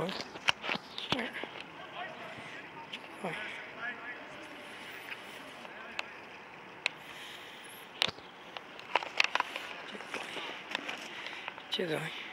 Rồi. Rồi. Chết rồi. Chết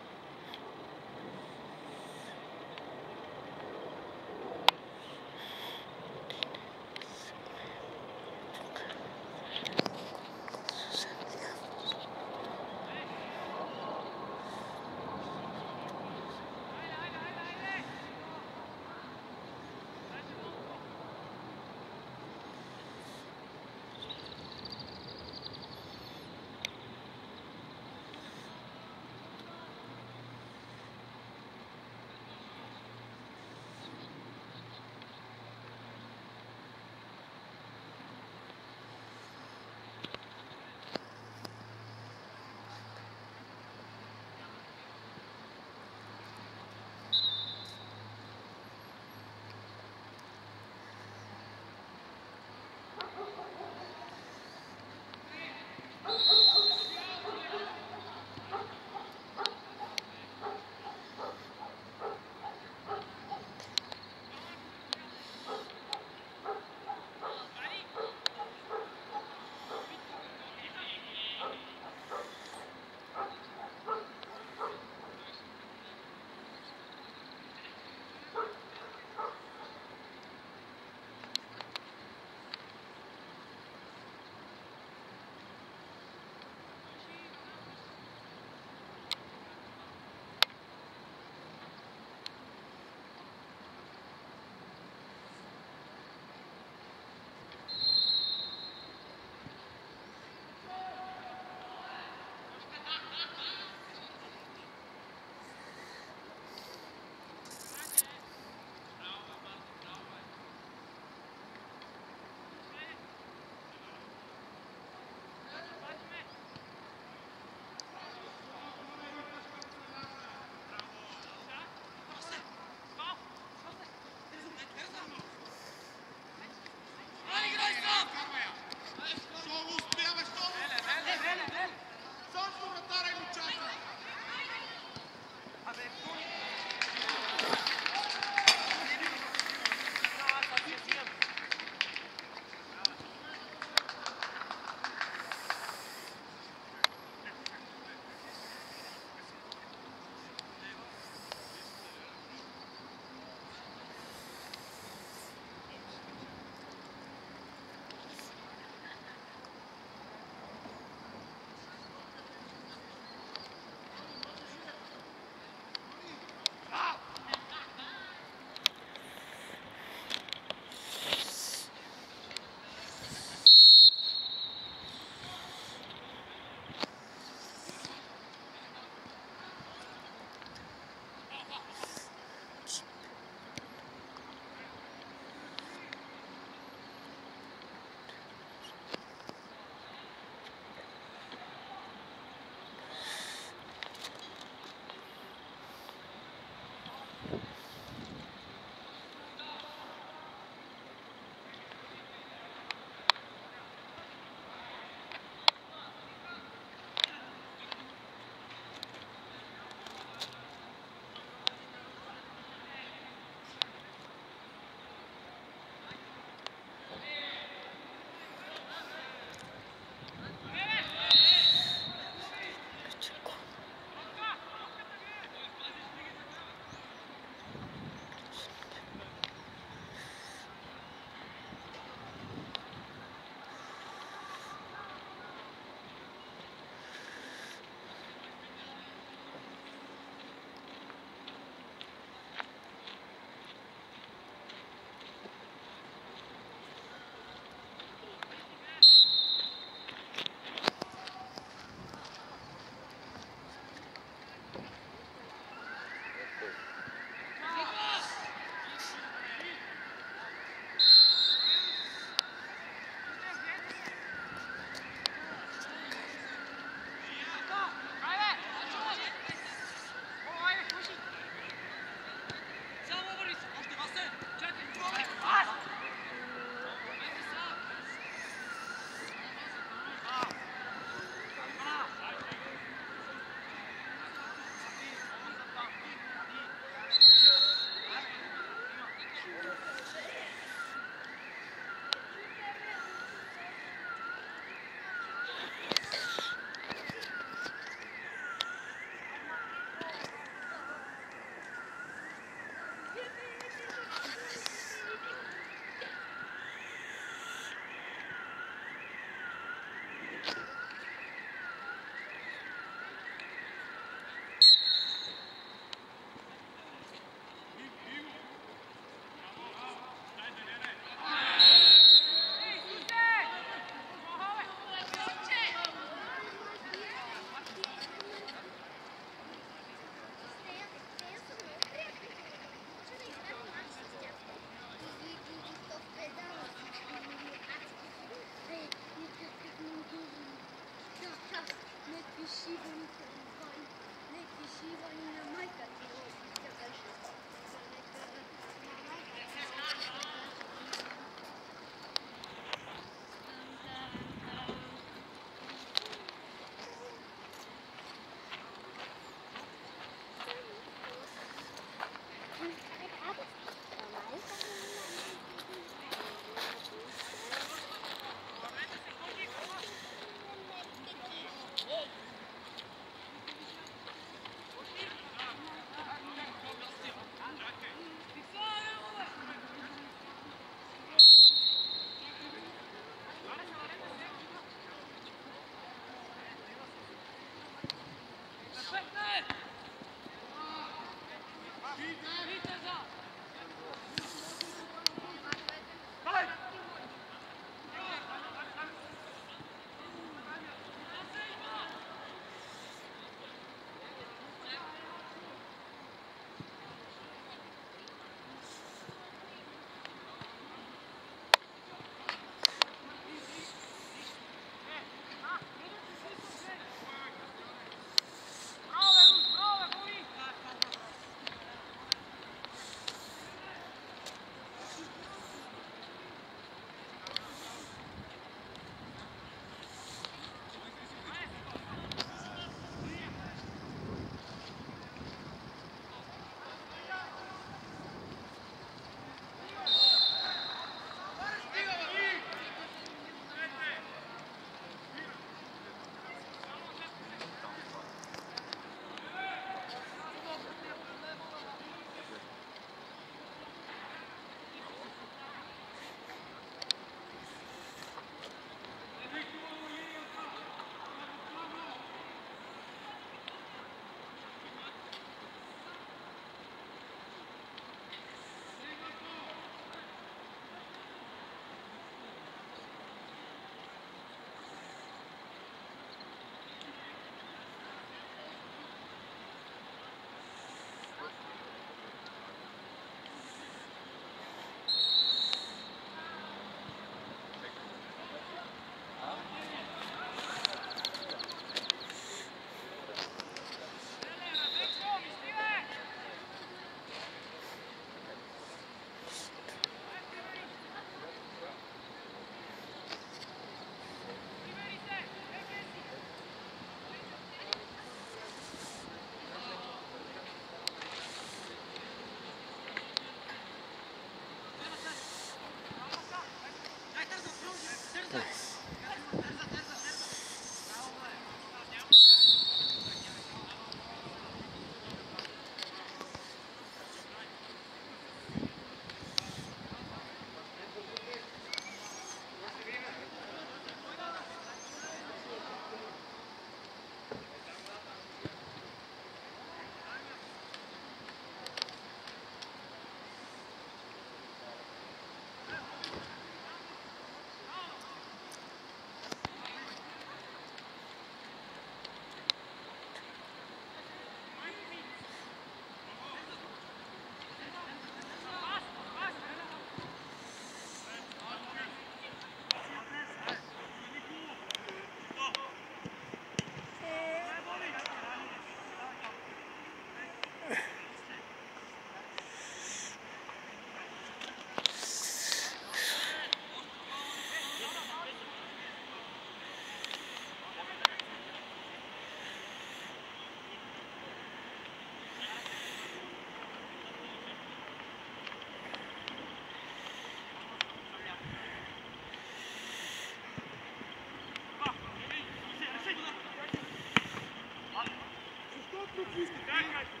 Thank you.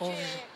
Ovvio.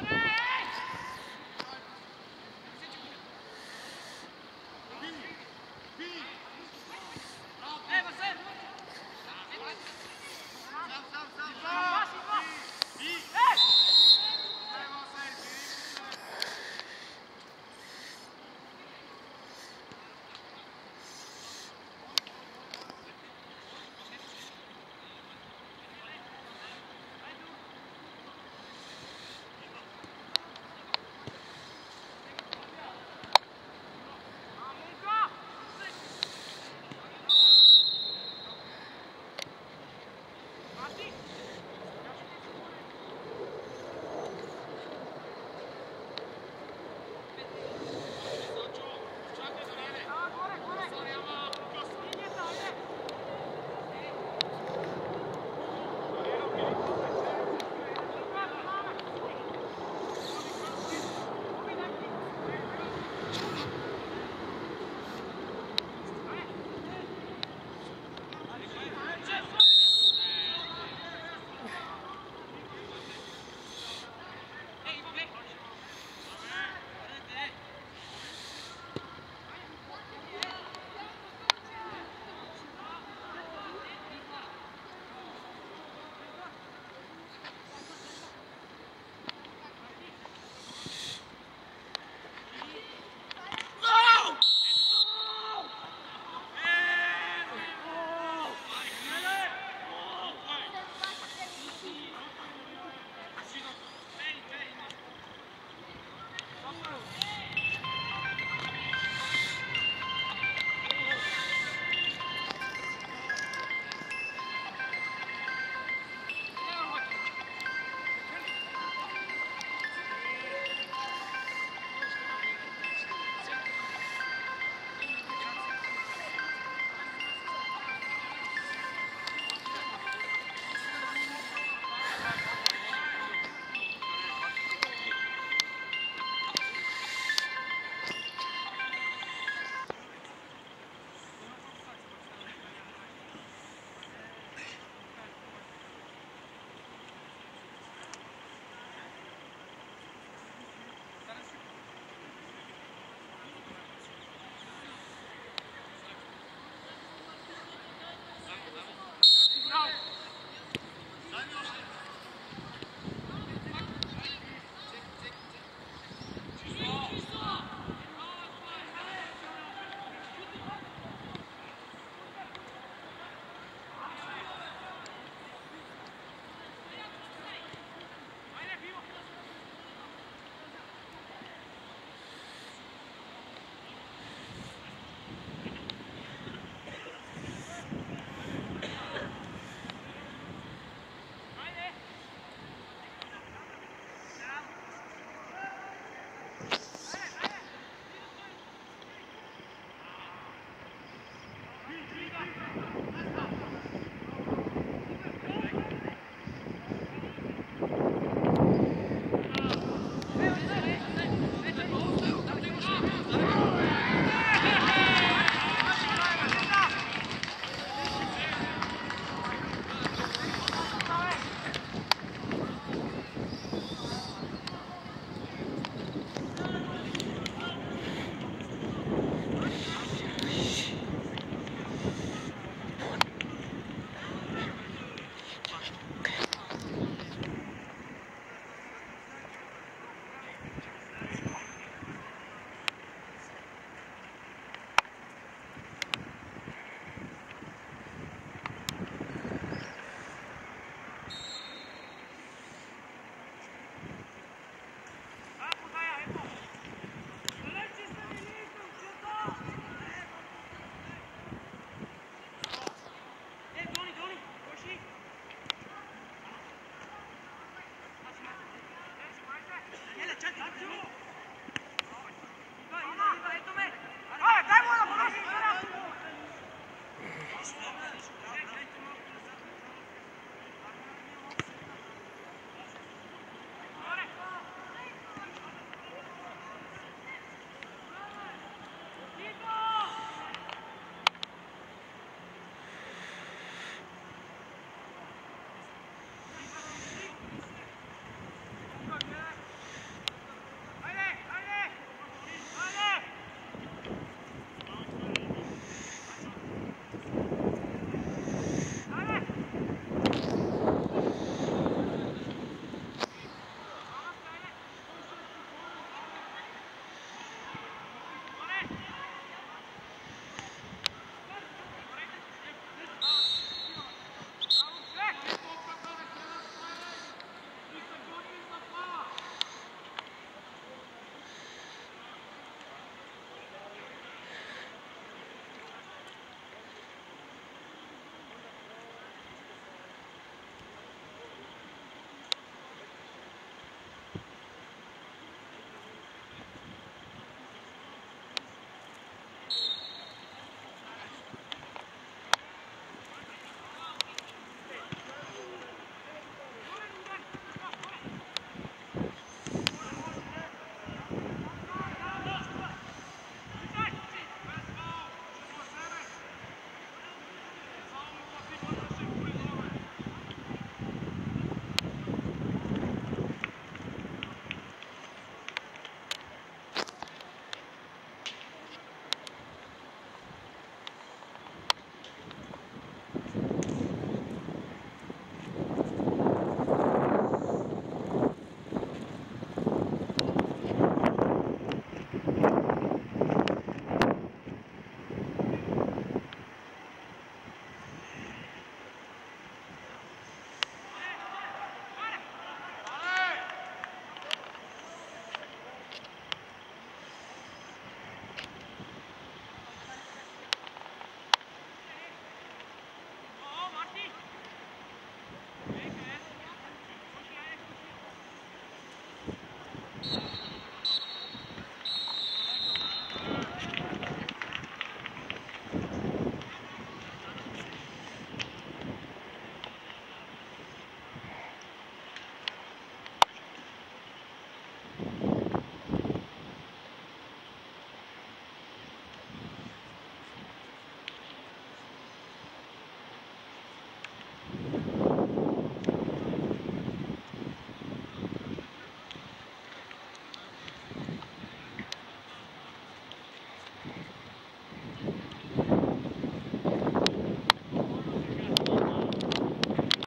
What?